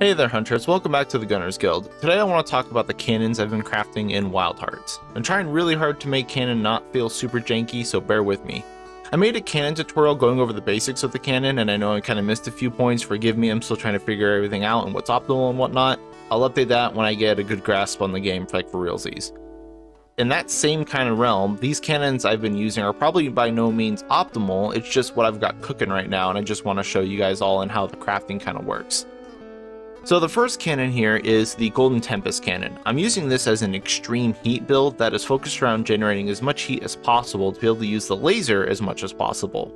Hey there hunters, welcome back to the Gunners Guild. Today I want to talk about the cannons I've been crafting in Wild Hearts. I'm trying really hard to make cannon not feel super janky, so bear with me. I made a cannon tutorial going over the basics of the cannon, and I know I kind of missed a few points, forgive me, I'm still trying to figure everything out and what's optimal and whatnot. I'll update that when I get a good grasp on the game, like for realsies. In that same kind of realm, these cannons I've been using are probably by no means optimal, it's just what I've got cooking right now, and I just want to show you guys all and how the crafting kind of works. So the first cannon here is the Golden Tempest cannon. I'm using this as an extreme heat build that is focused around generating as much heat as possible to be able to use the laser as much as possible.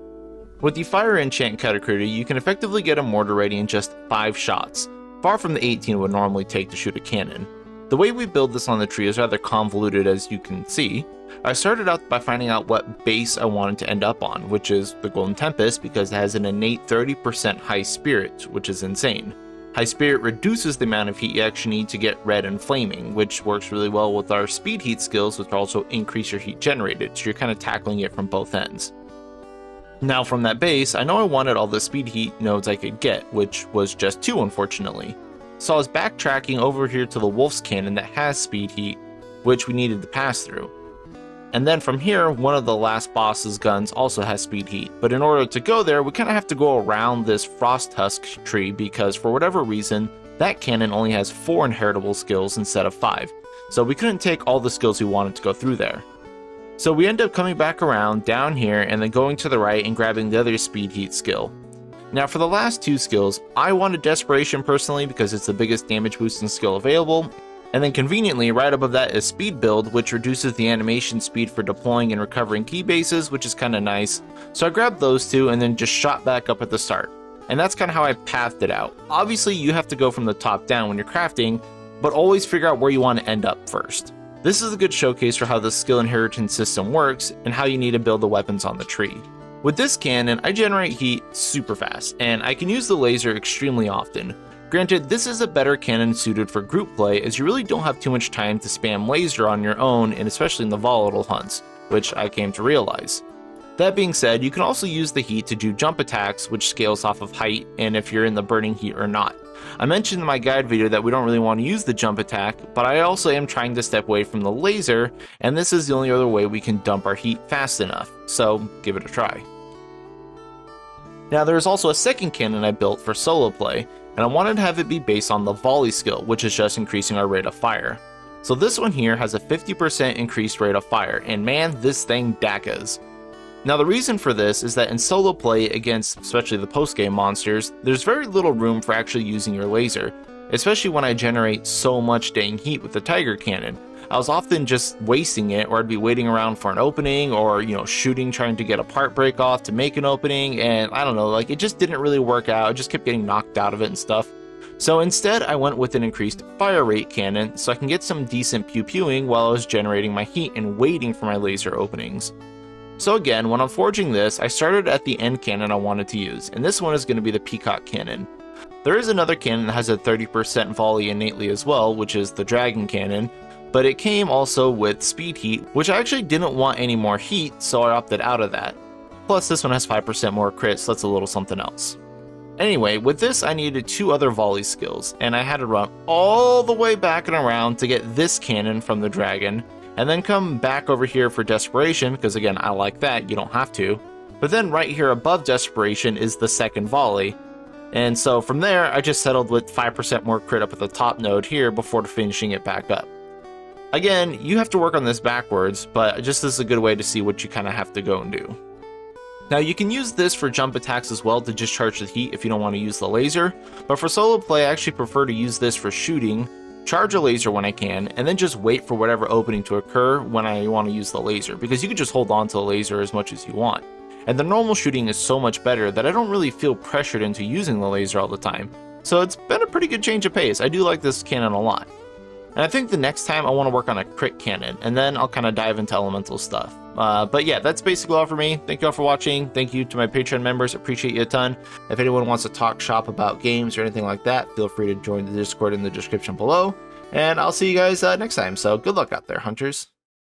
With the Fire Enchant Karakuri, you can effectively get a mortar ready in just 5 shots, far from the 18 it would normally take to shoot a cannon. The way we build this on the tree is rather convoluted as you can see. I started out by finding out what base I wanted to end up on, which is the Golden Tempest because it has an innate 30% high spirit, which is insane. High Spirit reduces the amount of heat you actually need to get red and flaming, which works really well with our speed heat skills, which also increase your heat generated, so you're kind of tackling it from both ends. Now from that base, I know I wanted all the speed heat nodes I could get, which was just two unfortunately. So I was backtracking over here to the Wolf's Cannon that has speed heat, which we needed to pass through. And then from here, one of the last boss's guns also has speed heat. But in order to go there, we kind of have to go around this frost husk tree because for whatever reason, that cannon only has 4 inheritable skills instead of 5. So we couldn't take all the skills we wanted to go through there. So we end up coming back around down here and then going to the right and grabbing the other speed heat skill. Now for the last two skills, I wanted Desperation personally because it's the biggest damage boosting skill available, and then conveniently, right above that is Speed Build, which reduces the animation speed for deploying and recovering key bases, which is kind of nice. So I grabbed those two and then just shot back up at the start. And that's kind of how I pathed it out. Obviously, you have to go from the top down when you're crafting, but always figure out where you want to end up first. This is a good showcase for how the skill inheritance system works and how you need to build the weapons on the tree. With this cannon, I generate heat super fast, and I can use the laser extremely often, Granted, this is a better cannon suited for group play as you really don't have too much time to spam laser on your own and especially in the volatile hunts, which I came to realize. That being said, you can also use the heat to do jump attacks, which scales off of height and if you're in the burning heat or not. I mentioned in my guide video that we don't really want to use the jump attack, but I also am trying to step away from the laser, and this is the only other way we can dump our heat fast enough, so give it a try. Now there is also a second cannon I built for solo play, and I wanted to have it be based on the volley skill, which is just increasing our rate of fire. So this one here has a 50% increased rate of fire, and man, this thing dakas. Now the reason for this is that in solo play against especially the post-game monsters, there's very little room for actually using your laser, especially when I generate so much dang heat with the Tiger Cannon. I was often just wasting it, or I'd be waiting around for an opening, or, you know, shooting, trying to get a part break off to make an opening, and I don't know, like, it just didn't really work out. I just kept getting knocked out of it and stuff. So instead, I went with an increased fire rate cannon so I can get some decent pew pewing while I was generating my heat and waiting for my laser openings. So again, when I'm forging this, I started at the end cannon I wanted to use, and this one is going to be the Peacock cannon. There is another cannon that has a 30% volley innately as well, which is the Dragon cannon, but it came also with speed heat, which I actually didn't want any more heat, so I opted out of that. Plus, this one has 5% more crit, so that's a little something else. Anyway, with this I needed two other volley skills, and I had to run all the way back and around to get this cannon from the dragon, and then come back over here for Desperation, because again, I like that, you don't have to. But then right here above Desperation is the second volley, and so from there, I just settled with 5% more crit up at the top node here before finishing it back up. Again, you have to work on this backwards, but just this is a good way to see what you kind of have to go and do. Now you can use this for jump attacks as well to discharge the heat if you don't want to use the laser, but for solo play I actually prefer to use this for shooting, charge a laser when I can, and then just wait for whatever opening to occur when I want to use the laser, because you can just hold on to the laser as much as you want. And the normal shooting is so much better that I don't really feel pressured into using the laser all the time, so it's been a pretty good change of pace, I do like this cannon a lot. And I think the next time I want to work on a crit cannon, and then I'll kind of dive into elemental stuff. Uh, but yeah, that's basically all for me. Thank you all for watching. Thank you to my Patreon members. Appreciate you a ton. If anyone wants to talk shop about games or anything like that, feel free to join the Discord in the description below. And I'll see you guys uh, next time. So good luck out there, hunters.